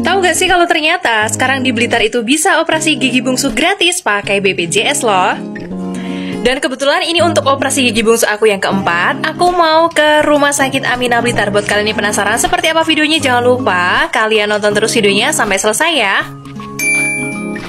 Tahu gak sih kalau ternyata sekarang di Blitar itu bisa operasi gigi bungsu gratis pakai BPJS loh? Dan kebetulan ini untuk operasi gigi bungsu aku yang keempat. Aku mau ke rumah sakit Amina Blitar. Buat kalian yang penasaran seperti apa videonya Jangan lupa kalian nonton terus videonya sampai selesai ya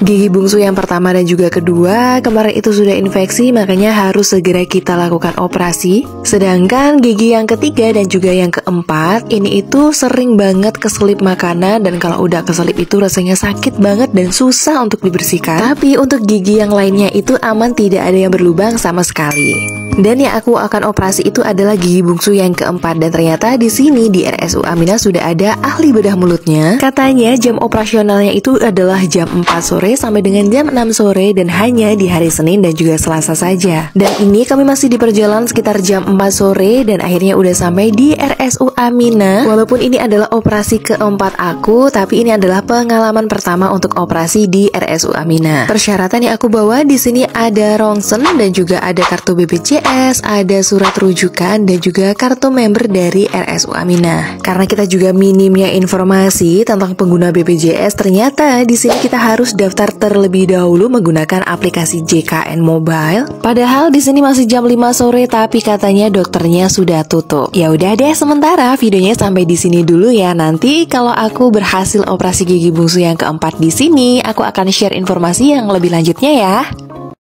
Gigi bungsu yang pertama dan juga kedua kemarin itu sudah infeksi makanya harus segera kita lakukan operasi. Sedangkan gigi yang ketiga dan juga yang keempat ini itu sering banget keselip makanan dan kalau udah keselip itu rasanya sakit banget dan susah untuk dibersihkan. Tapi untuk gigi yang lainnya itu aman tidak ada yang berlubang sama sekali. Dan yang aku akan operasi itu adalah gigi bungsu yang keempat dan ternyata di sini di RSU Amina sudah ada ahli bedah mulutnya. Katanya jam operasionalnya itu adalah jam 4 sore sampai dengan jam 6 sore dan hanya di hari Senin dan juga Selasa saja. Dan ini kami masih di perjalanan sekitar jam 4 sore dan akhirnya udah sampai di RSU Amina. Walaupun ini adalah operasi keempat aku, tapi ini adalah pengalaman pertama untuk operasi di RSU Amina. Persyaratan yang aku bawa di sini ada ronsen dan juga ada kartu BPJS BPJS, ada surat rujukan dan juga kartu member dari RSU Aminah. Karena kita juga minimnya informasi tentang pengguna BPJS, ternyata di sini kita harus daftar terlebih dahulu menggunakan aplikasi JKN Mobile. Padahal di sini masih jam 5 sore tapi katanya dokternya sudah tutup. Ya udah deh sementara videonya sampai di sini dulu ya. Nanti kalau aku berhasil operasi gigi bungsu yang keempat di sini, aku akan share informasi yang lebih lanjutnya ya.